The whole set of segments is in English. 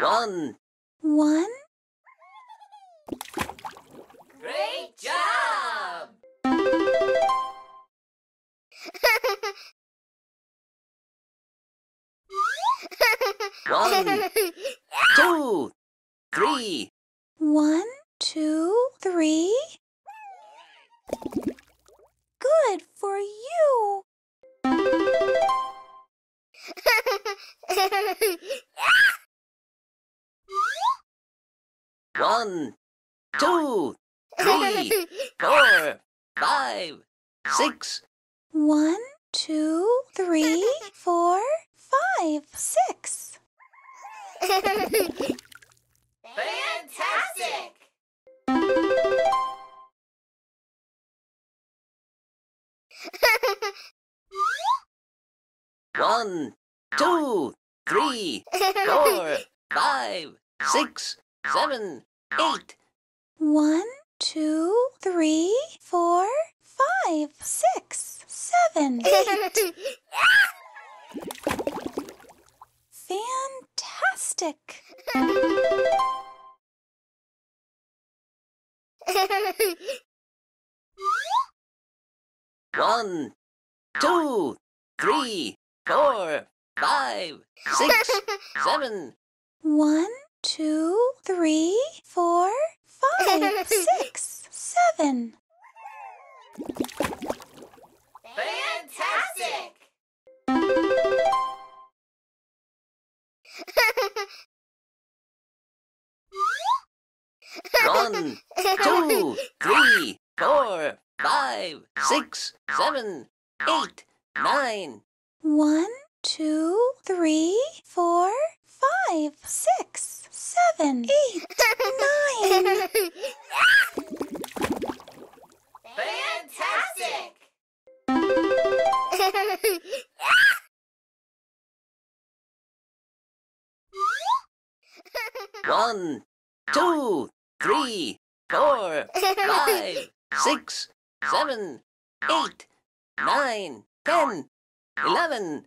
One. One, Great job! One, two, three. one, two, three. One, two, three, four, five, six. One, two, three, four, five, six. Fantastic! One, two, three, four, five, six, seven, eight. One, two, three, four, five, six, seven, eight. Fantastic! One, two, three, four, five, six, seven. One, two, three, four, five, six, seven. Fantastic! One, two, three, four, five, six, seven, eight, nine. One, two, three, four, five, six, seven, eight, nine. Fantastic! One, two, three, four, five, six, seven, eight, nine, ten, eleven,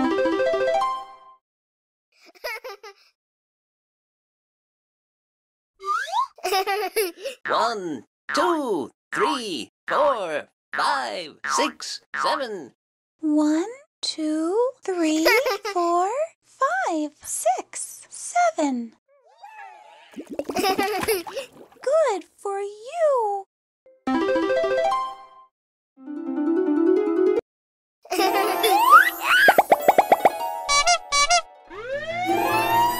One, two, three, four, five, six, seven. One, two, three, four, five, six, seven. Good for you.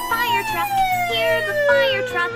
Fire truck! Hear the fire truck!